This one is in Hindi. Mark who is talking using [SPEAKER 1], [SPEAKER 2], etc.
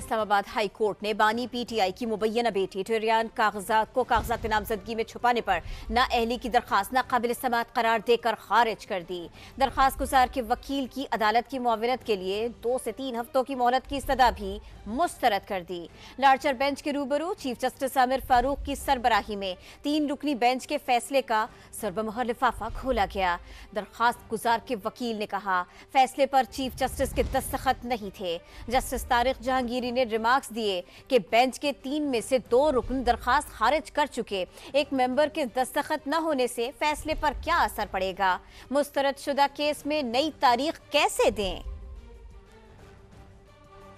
[SPEAKER 1] इस्लामाबाद हाई कोर्ट ने बानी पीटीआई की मुबैना बेटी टेरियान कागजात को कागजात नामजदगी में छुपाने पर ना अहली की दरखास्त नाकबिल समात करार देकर खारिज कर दी। दरखास्त गुजार के वकील की अदालत की मुआवनत के लिए दो से तीन हफ्तों की मोहलत की सदा भी मुस्तरद कर दी। लार्चर बेंच के रूबरू चीफ जस्टिस आमिर फारूक की सरबराही में तीन रुकनी बेंच के फैसले का सरबमहर लिफाफा खोला गया। दरखास्त गुजार के वकील ने कहा, फैसले पर चीफ जस्टिस के दस्तखत नहीं थे। जस्टिस तारिक जहांगीरी ने रिमार्क्स दिए कि बेंच के तीन में से दो रुकन दरखास्त खारिज कर चुके। एक मेंबर के दस्तखत न होने से फैसले पर क्या असर पड़ेगा? मुस्तरद शुदा केस में नई तारीख कैसे दें?